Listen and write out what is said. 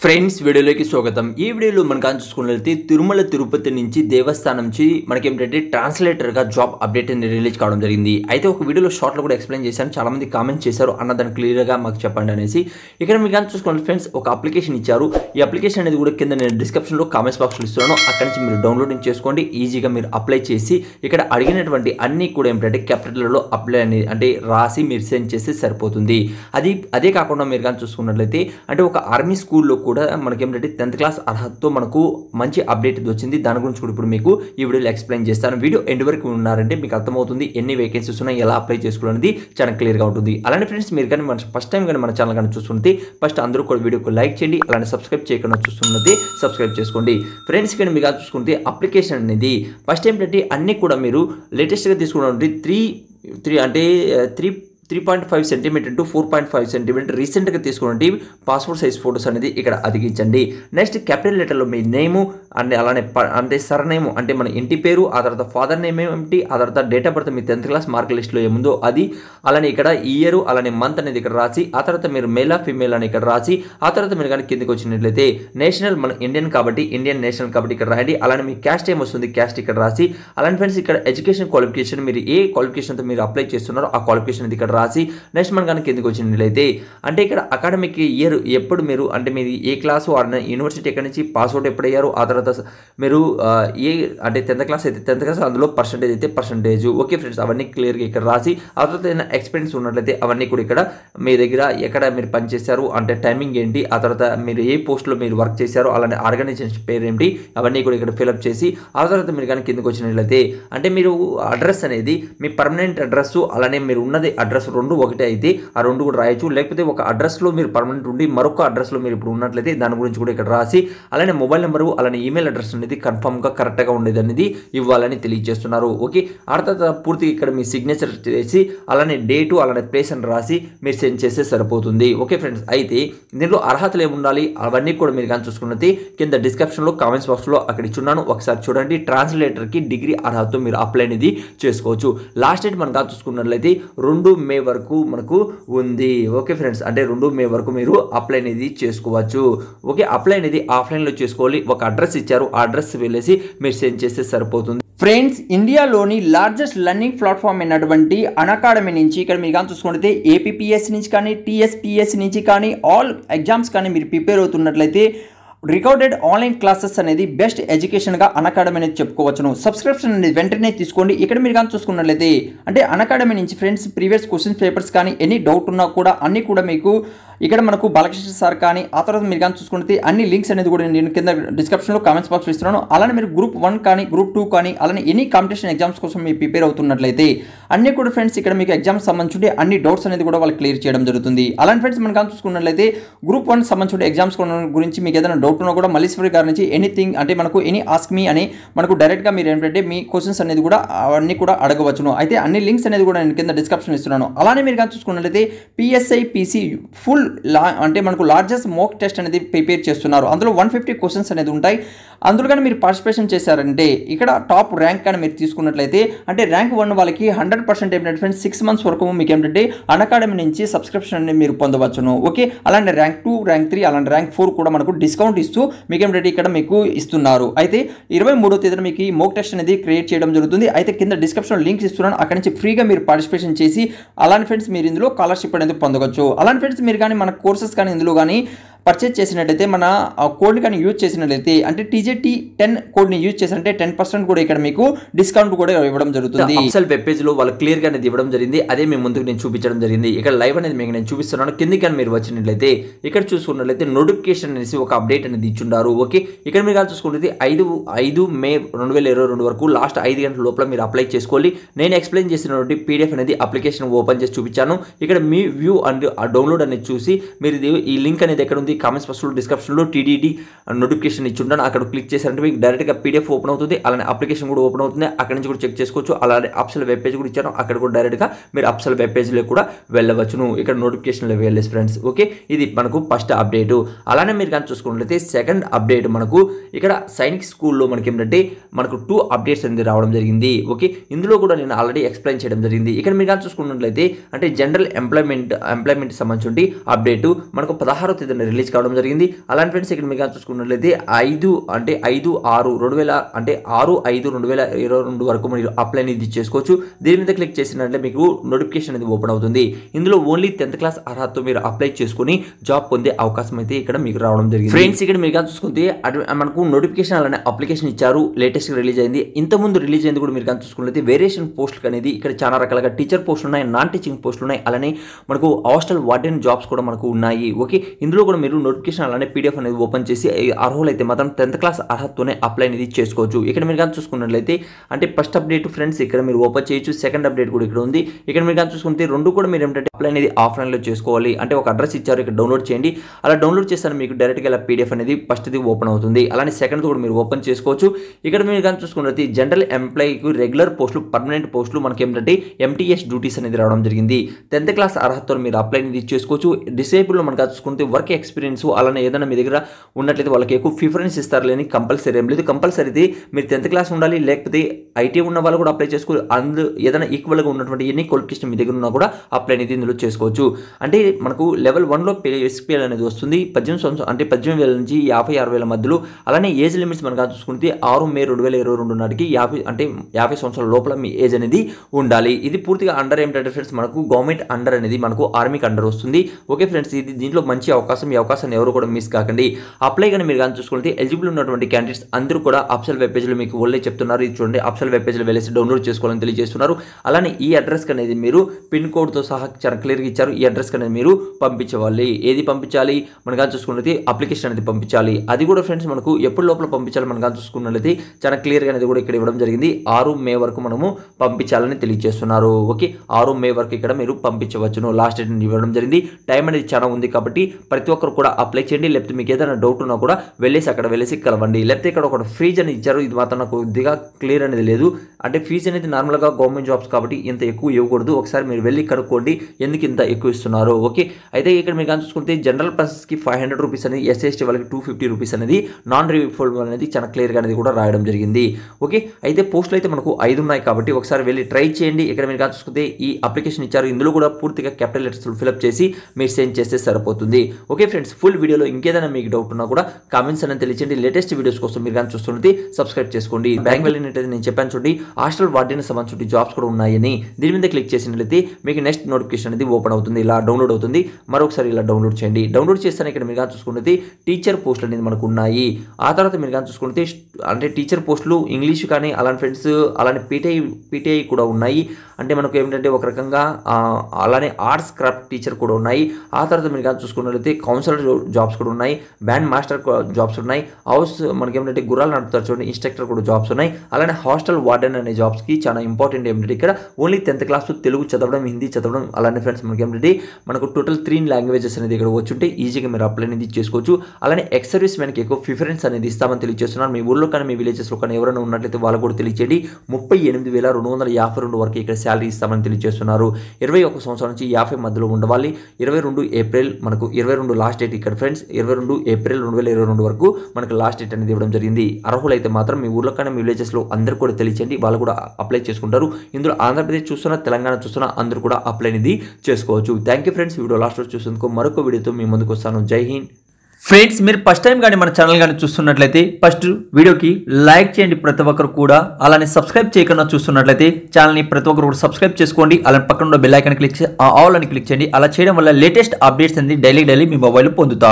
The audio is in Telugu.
ఫ్రెండ్స్ వీడియోలోకి స్వాగతం. ఈ వీడియోలో మనం కానీ చూసుకున్నట్లయితే తిరుమల తిరుపతి నుంచి దేవస్థానం నుంచి మనకి ట్రాన్స్లేటర్గా జాబ్ అప్డేట్ అనేది రిలీజ్ కావడం జరిగింది. అయితే ఒక వీడియోలో షార్ట్లో కూడా ఎక్స్ప్లెయిన్ చేశాను. చాలామంది కామెంట్స్ కామెంట్ చేశారు అన్న దాన్ని క్లియర్గా మాకు చెప్పండి అనేసి. ఇక్కడ మీరు కానీ చూసుకోండి ఫ్రెండ్స్ ఒక అప్లికేషన్ ఇచ్చారు. ఈ అప్లికేషన్ అనేది కూడా కింద నేను డిస్క్రిప్షన్లో కామెంట్స్ బాక్స్లో ఇస్తున్నాను. అక్కడి నుంచి మీరు డౌన్లోడింగ్ చేసుకోండి. ఈజీగా మీరు అప్లై చేసి ఇక్కడ అడిగినటువంటి అన్ని కూడా ఏమిటంటే క్యాపిటల్లో అప్లై అనేది అంటే రాసి మీరు సెండ్ చేస్తే సరిపోతుంది. అది అదే కాకుండా మీరు కానీ చూసుకున్నట్లయితే అంటే ఒక ఆర్మీ స్కూల్లో కూడా మనకి ఏంటంటే టెన్త్ క్లాస్ అర్హతతో మనకు మంచి అప్డేట్ ఇది వచ్చింది. దాని గురించి కూడా ఇప్పుడు మీకు ఈ వీడియోలో ఎక్స్ప్లెయిన్ చేస్తాను. వీడియో ఎండ్ వరకు ఉన్నారంటే మీకు అర్థమవుతుంది ఎన్ని వేకెన్సీస్ ఉన్నాయి ఎలా అప్లై చేసుకోవాలనేది చాలా క్లియర్గా ఉంటుంది. అలానే ఫ్రెండ్స్ మీరు కానీ మన ఫస్ట్ టైం కానీ మన ఛానల్ కానీ చూస్తుంటే ఫస్ట్ అందరూ కూడా వీడియోకి లైక్ చేయండి. అలానే సబ్స్క్రైబ్ చేయకుండా చూస్తున్నది సబ్స్క్రైబ్ చేసుకోండి. ఫ్రెండ్స్ కానీ మీకు చూసుకుంటే అప్లికేషన్ అనేది ఫస్ట్ ఏంటంటే అన్నీ కూడా మీరు లేటెస్ట్గా తీసుకున్నటువంటి త్రీ త్రీ అంటే three three point five centimetre to four point five centimetre రీసెంట్గా తీసుకున్నటువంటి పాస్పోర్ట్ సైజ్ ఫోటోస్ అనేది ఇక్కడ అతికించండి. నెక్స్ట్ క్యాపిటల్ లెటర్లో మీ నేము అండ్ అలానే ప- అంటే సర్ నేమ్ అంటే మన ఇంటి పేరు ఆ తర్వాత ఫాదర్ నేమ్ ఏమిటి ఆ తర్వాత డేట్ ఆఫ్ బర్త్ మీ టెన్త్ క్లాస్ మార్క్ లిస్ట్లో ఏముందో అది అలానే ఇక్కడ ఇయర్ అలానే మంత్ అనేది ఇక్కడ రాసి ఆ తర్వాత మీరు మేలా ఫీమేల్ అని ఇక్కడ రాసి ఆ తర్వాత మీరు కానీ కిందకి వచ్చినట్లయితే నేషనల్ మన ఇండియన్ కాబట్టి ఇండియన్ నేషనల్ కాబట్టి ఇక్కడ రాయండి. అలానే మీ క్యాస్ట్ ఏం వస్తుంది క్యాస్ట్ ఇక్కడ రాసి అలానే ఫ్రెండ్స్ ఇక్కడ ఎడ్యుకేషన్ క్వాలిఫికేషన్ మీరు ఏ క్వాలిఫికేషన్తో మీరు అప్లై చేస్తున్నారో ఆ క్వాలిఫికేషన్ ఇది ఇక్కడ రాసి నెక్స్ట్ మన కనుక ఎందుకు వచ్చినట్లయితే అంటే ఇక్కడ అకాడమిక్ ఇయర్ ఎప్పుడు మీరు అంటే మీది ఏ క్లాసు యూనివర్సిటీ ఎక్కడి నుంచి పాస్అవుట్ ఎప్పుడు అయ్యారు ఆ తర్వాత మీరు ఏ అంటే టెన్త్ క్లాస్ అయితే టెన్త్ క్లాస్ అందులో పర్సంటేజ్ అయితే పర్సంటేజ్ ఓకే ఫ్రెండ్స్ అవన్నీ క్లియర్గా ఇక్కడ రాసి ఆ తర్వాత ఏదైనా ఎక్స్పీరియన్స్ ఉన్నట్లయితే అవన్నీ కూడా ఇక్కడ మీ దగ్గర ఎక్కడ మీరు పనిచేశారు అంటే టైమింగ్ ఏంటి ఆ తర్వాత మీరు ఏ పోస్ట్లో మీరు వర్క్ చేశారు అలానే ఆర్గనైజేషన్ పేరు ఏంటి అవన్నీ కూడా ఇక్కడ ఫిలప్ చేసి ఆ తర్వాత మీరు కానీ కిందకు వచ్చినట్లయితే అంటే మీరు అడ్రస్ అనేది మీ పర్మనెంట్ అడ్రస్ అలానే మీరు ఉన్నది అడ్రస్ రెండు ఒకటే అయితే ఆ రెండు కూడా రాయొచ్చు. లేకపోతే ఒక అడ్రస్లో మీరు పర్మనెంట్ ఉండి మరొక అడ్రస్లో మీరు ఇప్పుడు ఉన్నట్లయితే దాని గురించి కూడా ఇక్కడ రాసి అలానే మొబైల్ నెంబరు అలానే ఈమెయిల్ అడ్రస్ అనేది కన్ఫామ్గా కరెక్ట్గా ఉండేది అనేది ఇవ్వాలని తెలియజేస్తున్నారు. ఓకే? ఆ తర్వాత పూర్తిగా ఇక్కడ మీ సిగ్నేచర్ చేసి అలానే డేటు అలానే ప్లేస్ అని రాసి మీరు సెండ్ చేస్తే సరిపోతుంది. Okay friends? అయితే దీంట్లో అర్హతలు ఏముండాలి అవన్నీ కూడా మీరు కానీ చూసుకున్నది కింద డిస్క్రిప్షన్లో కామెంట్స్ బాక్స్లో అక్కడ ఇచ్చున్నాను. ఒకసారి చూడండి ట్రాన్స్లేటర్కి డిగ్రీ అర్హతతో మీరు అప్లై అనేది చేసుకోవచ్చు. లాస్ట్ డేట్ మనం కానీ చూసుకున్నట్లయితే రెండు మే వరకు మనకు ఉంది. ఓకే ఫ్రెండ్స్ అంటే రెండు మే వరకు మీరు అప్లై అనేది చేసుకోవచ్చు. ఓకే అప్లై అనేది ఆఫ్లైన్లో చేసుకోవాలి. ఒక అడ్రస్ ఇచ్చారు ఆ అడ్రస్ వెళ్ళేసి మీరు సెండ్ చేస్తే సరిపోతుంది. ఫ్రెండ్స్ ఇండియాలోని లార్జెస్ట్ లెర్నింగ్ ప్లాట్ఫామ్ అయినటువంటి అకాడమీ నుంచి ఇక్కడ మీరు కానీ చూసుకుంటే ఏపీపీఎస్ నుంచి కానీ టీఎస్పీఎస్ నుంచి కానీ ఆల్ ఎగ్జామ్స్ కానీ మీరు ప్రిపేర్ అవుతున్నట్లయితే రికార్డెడ్ ఆన్లైన్ క్లాసెస్ అనేది బెస్ట్ ఎడ్యుకేషన్గా అకాడమీ అనేది చెప్పుకోవచ్చును. సబ్స్క్రిప్షన్ అనేది వెంటనే తీసుకోండి. ఇక్కడ మీరు కానీ చూసుకున్నట్లయితే అంటే అకాడమీ నుంచి ఫ్రెండ్స్ ప్రీవియస్ క్వశ్చన్స్ పేపర్స్ కానీ ఎనీ డౌట్ ఉన్నా కూడా అన్నీ కూడా మీకు ఇక్కడ మనకు బాలకృష్ణ సార్ కానీ ఆ తర్వాత మీరు కానీ చూసుకుంటే అన్ని లింక్స్ అనేది కూడా నేను కింద డిస్క్రిప్షన్లో కామెంట్స్ బాక్స్ ఇస్తున్నాను. అలానే మీరు గ్రూప్ వన్ కానీ గ్రూప్ టూ కానీ అలానే ఎనీ కాంపిటీషన్ ఎగ్జామ్స్ కోసం మీరు ప్రిపేర్ అవుతున్నట్లయితే అన్ని కూడా ఫ్రెండ్స్ ఇక్కడ మీకు ఎగ్జామ్స్ సంబంధించి అన్ని డౌట్స్ అనేది కూడా వాళ్ళు క్లియర్ చేయడం జరుగుతుంది. అలాంటి ఫ్రెండ్స్ మనం కానీ చూసుకున్నట్లయితే గ్రూప్ వన్ సంబంధించిన ఎగ్జామ్స్ గురించి మీకు ఏదైనా డౌట్ ఉన్నా కూడా మల్లీశ్వరి గారి నుంచి ఎనీథింగ్ అంటే మనకు ఎనీ ఆస్క్ మీ అని మనకు డైరెక్ట్గా మీరు ఏంటంటే మీ క్వశ్చన్స్ అనేది కూడా అవన్నీ కూడా అడగవచ్చును. అయితే అన్ని లింక్స్ అనేది కూడా నేను కింద డిస్క్రిప్షన్ ఇస్తున్నాను. అలానే మీరు కానీ చూసుకున్నట్లయితే పిఎస్ఐ పీసీ ఫుల్ లా అంటే మనకు లార్జెస్ట్ మోక్ టెస్ట్ అనేది ప్రిపేర్ చేస్తున్నారు. అందులో వన్ ఫిఫ్టీ క్వశ్చన్స్ అనేది ఉంటాయి. అందులో కానీ మీరు పార్టిసిపేషన్ చేశారంటే ఇక్కడ టాప్ ర్యాంక్ కానీ మీరు తీసుకున్నట్లయితే అంటే ర్యాంక్ వన్ వాళ్ళకి హండ్రెడ్ పర్సెంట్ ఏంటంటే ఫ్రెండ్స్ సిక్స్ మంత్స్ వరకు మీకు ఏంటంటే అకాడమీ నుంచి సబ్స్క్రిప్షన్ అనేది మీరు పొందవచ్చును. ఓకే అలాంటి ర్యాంక్ టూ ర్యాంక్ త్రీ అలాంటి ర్యాంక్ ఫోర్ కూడా మనకు డిస్కౌంట్ ఇస్తూ మీకు ఏంటంటే ఇక్కడ మీకు ఇస్తున్నారు. అయితే ఇరవై మూడో తేదీన మీకు ఈ మోక్ టెస్ట్ అనేది క్రియేట్ చేయడం జరుగుతుంది. అయితే కింద డిస్క్రిప్షన్ లింక్స్ ఇస్తున్నాను. అక్కడ నుంచి ఫ్రీగా మీరు పార్టిసిపేషన్ చేసి అలాంటి ఫ్రెండ్స్ మీరు ఇందులో స్కాలర్షిప్ అనేది పొందవచ్చు. అలాంటి ఫ్రెండ్స్ మీరు కానీ మన కోర్సెస్ కానీ ఇందులో కానీ పర్చేజ్ చేసినట్టయితే మన కోడ్ని కానీ యూజ్ చేసినట్లయితే అంటే టీజేటీ టెన్ కోడ్ని యూజ్ చేసినట్టే టెన్ పర్సెంట్ కూడా ఇక్కడ మీకు డిస్కౌంట్ కూడా ఇవ్వడం జరుగుతుంది. అఫ్సల్ వెబ్ పేజ్లో వాళ్ళు క్లియర్గా అనేది ఇవ్వడం జరిగింది. అదే మేము ముందుకు నేను చూపించడం జరిగింది. ఇక్కడ లైవ్ అనేది మీకు నేను చూపిస్తున్నాను. కిందికి కానీ మీరు వచ్చినట్లయితే ఇక్కడ చూసుకున్నట్లయితే నోటిఫికేషన్ అనేసి ఒక అప్డేట్ అనేది ఇచ్చుండారు. ఓకే ఇక్కడ మీరు కానీ చూసుకుంటే ఐదు ఐదు మే రెండు వేల ఇరవై రెండు వరకు లాస్ట్ ఐదు గంటల లోపల మీరు అప్లై చేసుకోవాలి. నేను ఎక్స్ప్లెయిన్ చేసినటువంటి పీడిఎఫ్ అనేది అప్లికేషన్ ఓపెన్ చేసి చూపించాను. ఇక్కడ మీ వ్యూ అండ్ ఆ డౌన్లోడ్ అనేది చూసి మీరు ఈ లింక్ అనేది ఎక్కడ ఉంది? కామెంట్స్ బాక్స్లో డిస్క్రిప్షన్లో టీడీడీ నోటిఫికేషన్ ఇచ్చి ఉంటాను అక్కడ క్లిక్ చేశారంటే మీకు డైరెక్ట్గా పీడిఎఫ్ ఓపెన్ అవుతుంది. అలానే అప్లికేషన్ కూడా ఓపెన్ అవుతుంది. అక్కడ నుంచి కూడా చెక్ చేసుకోవచ్చు. అలానే అప్సల్ వెబ్ పేజ్ కూడా ఇచ్చాను. అక్కడ కూడా డైరెక్ట్గా మీరు అప్సల్ వెబ్ పేజ్లో కూడా వెళ్ళవచ్చును. ఇక్కడ నోటిఫికేషన్లో వెళ్ళేసి ఫ్రెండ్స్ ఓకే ఇది మనకు ఫస్ట్ అప్డేట్ అలానే మీరు కానీ చూసుకున్నట్లయితే సెకండ్ అప్డేట్ మనకు ఇక్కడ సైనిక్ స్కూల్లో మనకి ఏంటంటే మనకు టూ అప్డేట్స్ అనేది రావడం జరిగింది. ఓకే ఇందులో కూడా నేను ఆల్రెడీ ఎక్స్ప్లెయిన్ చేయడం జరిగింది. ఇక్కడ మీరు కానీ చూసుకున్నట్లయితే అంటే జనరల్ ఎంప్లాయ్మెంట్ ఎంప్లాయ్మెంట్ సంబంధించి అప్డేట్ మనకు పదహారో తేదీన రిలీజ్ రిలీజ్ కావడం జరిగింది. అలాంటి ఫ్రెండ్స్ ఇక్కడ మీకు చూసుకున్నట్లయితే ఐదు అంటే ఐదు ఆరు రెండు వేల అంటే ఆరు ఐదు రెండు వేల ఇరవై రెండు వరకు మీరు అప్లై అనేది చేసుకోవచ్చు. దీని మీద క్లిక్ చేసినట్లయితే మీకు నోటిఫికేషన్ అనేది ఓపెన్ అవుతుంది. ఇందులో ఓన్లీ టెన్త్ క్లాస్ అర్హతతో మీరు అప్లై చేసుకుని జాబ్ పొందే అవకాశం అయితే ఇక్కడ మీకు రావడం జరిగింది. ఫ్రెండ్స్ ఇక్కడ మీరు చూసుకుంటే అటు మనకు నోటిఫికేషన్ అలానే అప్లికేషన్ ఇచ్చారు. లేటెస్ట్ రిలీజ్ అయింది. ఇంతకుముందు రిలీజ్ అయింది కూడా మీరు కానీ చూసుకున్నట్లయితే వేరియేషన్ పోస్టులు అనేది ఇక్కడ చాలా రకాలుగా టీచర్ పోస్టులు ఉన్నాయి నాన్ టీచింగ్ పోస్టులు ఉన్నాయి. అలానే మనకు హాస్టల్ వార్డెన్ జాబ్స్ కూడా మనకు ఉన్నాయి. ఓకే ఇందులో కూడా మీరు నోటిఫికేషన్ అలానే పీడిఎఫ్ అనేది ఓపెన్ చేసి అర్హులైతే మాత్రం టెన్త్ క్లాస్ అర్హతతోనే అప్లై అనేది చేసుకోవచ్చు. ఇక్కడ మీరు కానీ చూసుకున్నట్లయితే అంటే ఫస్ట్ అప్డేట్ ఫ్రెండ్స్ ఇక్కడ మీరు ఓపెన్ చేయొచ్చు సెకండ్ అప్డేట్ కూడా ఇక్కడ ఉంది. ఇక్కడ మీరు కానీ చూసుకుంటే రెండు కూడా మీరు ఏంటంటే అప్లై అనేది ఆఫ్లైన్లో చేసుకోవాలి. అంటే ఒక అడ్రస్ ఇచ్చారు ఇక్కడ డౌన్లోడ్ చేయండి. అలా డౌన్లోడ్ చేస్తాను మీకు డైరెక్ట్గా ఇలా పీడిఎఫ్ అనేది ఫస్ట్ది ఓపెన్ అవుతుంది. అలానే సెకండ్ కూడా మీరు ఓపెన్ చేసుకోవచ్చు. ఇక్కడ మీరు కానీ చూసుకున్నట్లయితే జనరల్ ఎంప్లాయీకి రెగ్యులర్ పోస్టులు పర్మనెంట్ పోస్టులు మనకి ఏంటంటే ఎంటీఎస్ డ్యూటీస్ అనేది రావడం జరిగింది. టెన్త్ క్లాస్ అర్హతతో మీరు అప్లై అనేది చేసుకోవచ్చు. డిసేబుల్ మనకు చూసుకుంటే వర్క్ ఎక్స్పీరియన్స్ ఎక్స్పీరియన్స్ అలానే ఏదైనా మీ దగ్గర ఉన్నట్లయితే వాళ్ళకి ఎక్కువ ప్రిఫరెన్స్ ఇస్తారు లేని కంపల్సరీ ఏం లేదు. కంపల్సరీ మీరు టెన్త్ క్లాస్ ఉండాలి లేకపోతే ఐటీ ఉన్న వాళ్ళు కూడా అప్లై చేసుకో అందు ఏదైనా ఈక్వల్గా ఉన్నటువంటి ఎన్ని క్వాలిఫికేషన్ మీ దగ్గర ఉన్నా కూడా అప్లై అనేది ఇందులో చేసుకోవచ్చు. అంటే మనకు లెవెల్ వన్లో ఎస్పీఎల్ అనేది వస్తుంది. పద్దెనిమిది సంవత్సరం అంటే పద్దెనిమిది వేల నుంచి యాభై ఆరు వేల మధ్యలో. అలానే ఏజ్ లిమిట్స్ మనకు చూసుకుంటే ఆరు మే రెండు వేల ఇరవై రెండు నాటికి యాభై అంటే యాభై సంవత్సరాల లోపల మీ ఏజ్ అనేది ఉండాలి. ఇది పూర్తిగా అండర్ ఏమిటంటే ఫ్రెండ్స్ మనకు గవర్నమెంట్ అండర్ అనేది మనకు ఆర్మీకి అండర్ వస్తుంది. ఓకే ఫ్రెండ్స్ ఇది దీంట్లో మంచి అవకాశం ఈ అవకాశాన్ని ఎవరు కూడా మిస్ కాకండి. అప్లై కానీ మీరు కానీ చూసుకుంటే ఎలిజిబుల్ ఉన్నటువంటి క్యాండిడేట్స్ అందరూ కూడా అప్సల్ వెబ్ పేజ్లో మీకు ఓన్లీ చెప్తున్నారు. ఇది చూడండి అప్సల్ వెబ్ పేజ్లో వెళ్ళేసి డౌన్లోడ్ చేసుకోవాలని తెలియజేస్తున్నారు. అలానే ఈ అడ్రస్కి అనేది మీరు పిన్ కోడ్తో సహా చాలా క్లియర్గా ఇచ్చారు. ఈ అడ్రస్కి అనేది మీరు పంపించవాలి. ఏది పంపించాలి? మనం కానీ చూసుకున్నది అప్లికేషన్ అనేది పంపించాలి. అది కూడా ఫ్రెండ్స్ మనకు ఎప్పుడు లోపల పంపించాలి మనం కానీ చూసుకున్నట్లయితే చాలా క్లియర్గా అనేది కూడా ఇక్కడ ఇవ్వడం జరిగింది. ఆరు మే వరకు మనము పంపించాలని తెలియజేస్తున్నారు. ఓకే? ఆరు మే వరకు ఇక్కడ మీరు పంపించవచ్చును. లాస్ట్ డేట్ ఇవ్వడం జరిగింది. టైం అనేది చాలా ఉంది కాబట్టి ప్రతి ఒక్కరు కూడా అప్లై చేయండి. లేకపోతే మీకు ఏదైనా డౌట్ ఉన్నా కూడా వెళ్ళేసి అక్కడ వెళ్ళేసి కలవండి. లేకపోతే ఇక్కడ ఒక ఫ్రీజ్ అని ఇచ్చారు ఇది మాత్రం నాకు కొద్దిగా క్లియర్ అనేది లేదు. అంటే ఫీజు అనేది నార్మల్గా గవర్నమెంట్ జాబ్స్ కాబట్టి ఇంత ఎక్కువ ఇవ్వకూడదు. ఒకసారి మీరు వెళ్ళి కనుక్కోండి. ఎందుకు ఇంత ఎక్కువ ఇస్తున్నారు? ఓకే. అయితే ఇక్కడ మీరు కానీ చూసుకుంటే జనరల్ పర్సన్స్కి ఫైవ్ హండ్రెడ్ రూపీస్ అనేది ఎస్ఎస్టీ వాళ్ళకి టూ ఫిఫ్టీ రూపీస్ అనేది నాన్ రిఫండబుల్ అనేది చాలా క్లియర్గా అనేది కూడా రాయడం జరిగింది. ఓకే. అయితే పోస్టులు అయితే మనకు ఐదు ఉన్నాయి కాబట్టి ఒకసారి వెళ్ళి ట్రై చేయండి. ఇక్కడ మీరు కానీ చూసుకుంటే ఈ అప్లికేషన్ ఇచ్చారు. ఇందులో కూడా పూర్తిగా క్యాపిటల్ లెటర్స్ ఫిల్అప్ చేసి మీరు సెండ్ చేస్తే సరిపోతుంది. ఓకే ఫ్రెండ్స్ ఫుల్ వీడియోలో ఇంకేదైనా మీకు డౌట్ ఉన్నా కూడా కామెంట్స్ అనేది తెలియచేయండి. లేటెస్ట్ వీడియోస్ కోసం మీరు కానీ చూస్తున్నది సబ్స్క్రైబ్ చేసుకోండి. బ్యాంక్ వెళ్ళినట్టయితే నేను చెప్పాను చూడండి హాస్టల్ వార్డెన్ సంబంధించి జాబ్స్ కూడా ఉన్నాయని. దీని మీద క్లిక్ చేసినట్లయితే మీకు నెక్స్ట్ నోటిఫికేషన్ అనేది ఓపెన్ అవుతుంది ఇలా డౌన్లోడ్ అవుతుంది. మరొకసారి ఇలా డౌన్లోడ్ చేయండి. డౌన్లోడ్ చేస్తాను ఇక్కడ మీరు కానీ చూసుకున్నది టీచర్ పోస్టులు అనేది మనకు ఉన్నాయి. ఆ తర్వాత మీరు కానీ చూసుకుంటే అంటే టీచర్ పోస్టులు ఇంగ్లీష్ కానీ అలాంటి ఫ్రెండ్స్ అలానే పీటీఐ పీటీఐ కూడా ఉన్నాయి. అంటే మనకు ఏమిటంటే ఒక రకంగా అలానే ఆర్ట్స్ క్రాఫ్ట్ టీచర్ కూడా ఉన్నాయి. ఆ తర్వాత మీరు కానీ చూసుకున్నట్లయితే కౌన్సిలర్ జాబ్స్ కూడా ఉన్నాయి. బ్యాండ్ మాస్టర్ జాబ్స్ ఉన్నాయి. హౌస్ మనకి ఏమిటంటే గుర్రాలు నడుపుతారు చూడండి ఇన్స్ట్రక్టర్ కూడా జాబ్స్ ఉన్నాయి. అలానే హాస్టల్ వార్డెన్ అనే జాబ్స్కి చాలా ఇంపార్టెంట్ ఏమిటంటే ఇక్కడ ఓన్లీ టెన్త్ క్లాస్ తెలుగు చదవడం హిందీ చదవడం అలానే ఫ్రెండ్స్ మనకి ఏమిటంటే మనకు టోటల్ త్రీ లాంగ్వేజెస్ అనేది ఇక్కడ వచ్చుంటే ఈజీగా మీరు అప్లై అనేది చేసుకోవచ్చు. అలానే ఎక్స్ సర్వీస్ మ్యాన్కి ఎక్కువ ప్రిఫరెన్స్ అనేది ఇస్తామని తెలియజేస్తున్నారు మీ ఊళ్ళో కానీ మీ విలేజెస్లో కానీ ఎవరైనా ఉన్నట్లయితే వాళ్ళు కూడా తెలియజేయండి ముప్పై ఎనిమిది వేల రెండు వందల యాభై రెండు వరకు ఇక్కడ శాలరీ ఇస్తామని తెలియజేస్తున్నారు. ఇరవై ఒక సంవత్సరం నుంచి యాభై మధ్యలో ఉండవాలి. ఇరవై రెండు ఏప్రిల్ మనకు ఇరవై రెండు లాస్ట్ డేట్ ఇక్కడ ఫ్రెండ్స్ ఇరవై రెండు ఏప్రిల్ రెండు వేల ఇరవై రెండు వరకు మనకు లాస్ట్ డేట్ అనేది ఇవ్వడం జరిగింది. అర్హులైతే మాత్రం మీ ఊర్లో కానీ మీ విలేజెస్లో అందరూ కూడా తెలియచేయండి. వాళ్ళు కూడా అప్లై చేసుకుంటారు. ఇందులో ఆంధ్రప్రదేశ్ చూస్తున్నా తెలంగాణ చూస్తున్నా అందరూ కూడా అప్లై అనేది చేసుకోవచ్చు. Thank you friends video last చూసేందుకు మరొక వీడియోతో మీ ముందుకు వస్తాను. జై హింద్. ఫ్రెండ్స్ మీరు ఫస్ట్ టైం కానీ మన ఛానల్ కానీ చూస్తున్నట్లయితే ఫస్ట్ వీడియోకి లైక్ చేయండి ప్రతి ఒక్కరు కూడా. అలానే సబ్స్క్రైబ్ చేయకుండా చూస్తున్నట్లయితే ఛానల్ని ప్రతి ఒక్కరు కూడా సబ్స్క్రైబ్ చేసుకోండి. అలానే పక్కన ఉన్న బెల్ ఐకాన్ క్లిక్ చేసి ఆల్ అని క్లిక్ చేయండి. అలా చేయడం వల్ల లేటెస్ట్ అప్డేట్స్ అనేది డైలీ డైలీ మీ మొబైల్ పొందుతారు